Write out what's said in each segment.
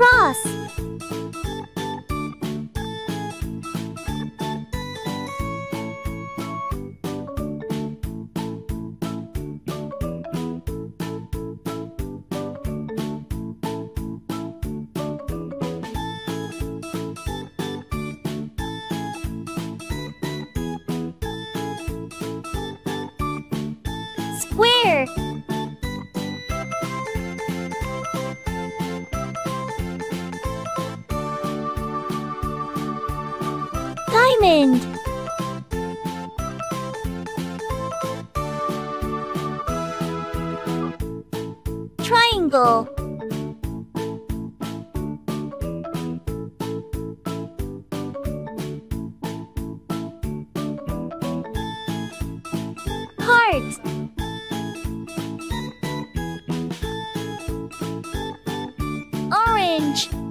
Cross. Square. Diamond. Triangle. Heart. Orange.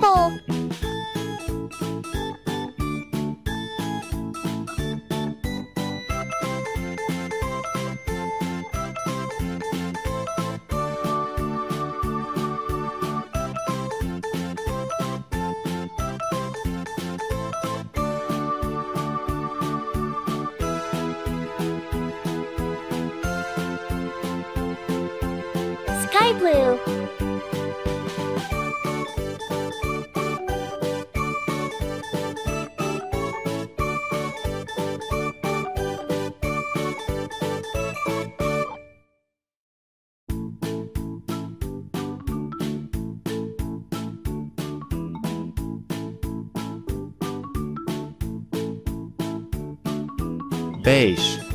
Purple. Sky blue. pés. Música